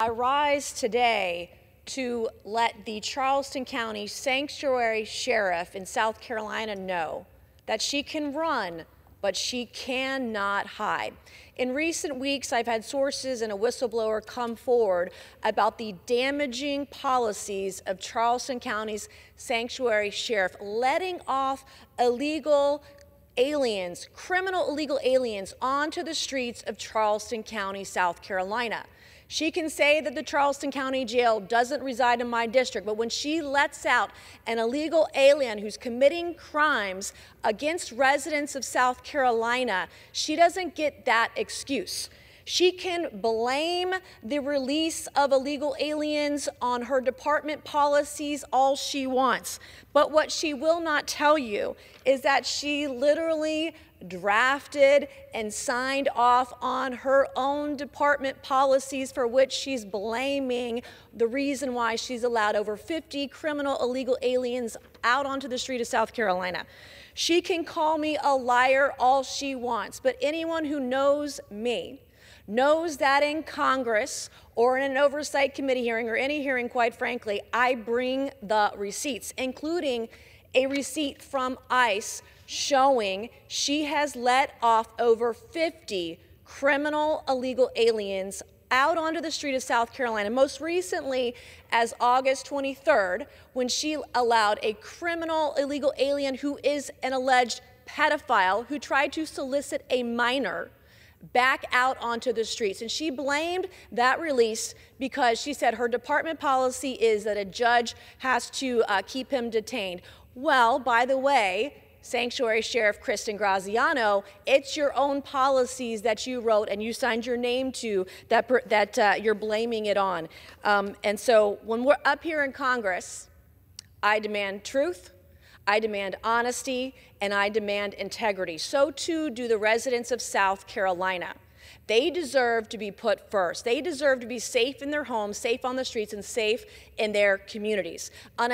I rise today to let the Charleston County Sanctuary Sheriff in South Carolina know that she can run, but she cannot hide. In recent weeks, I've had sources and a whistleblower come forward about the damaging policies of Charleston County's Sanctuary Sheriff, letting off illegal aliens, criminal illegal aliens, onto the streets of Charleston County, South Carolina. She can say that the Charleston County Jail doesn't reside in my district, but when she lets out an illegal alien who's committing crimes against residents of South Carolina, she doesn't get that excuse. She can blame the release of illegal aliens on her department policies all she wants. But what she will not tell you is that she literally drafted and signed off on her own department policies for which she's blaming the reason why she's allowed over 50 criminal illegal aliens out onto the street of South Carolina. She can call me a liar all she wants, but anyone who knows me knows that in Congress or in an oversight committee hearing or any hearing, quite frankly, I bring the receipts, including a receipt from ICE showing she has let off over 50 criminal illegal aliens out onto the street of South Carolina, most recently as August 23rd, when she allowed a criminal illegal alien who is an alleged pedophile who tried to solicit a minor back out onto the streets. And she blamed that release because she said her department policy is that a judge has to uh, keep him detained. Well, by the way, Sanctuary Sheriff Kristin Graziano, it's your own policies that you wrote and you signed your name to that, that uh, you're blaming it on. Um, and so when we're up here in Congress, I demand truth, I demand honesty, and I demand integrity. So too do the residents of South Carolina. They deserve to be put first. They deserve to be safe in their homes, safe on the streets, and safe in their communities.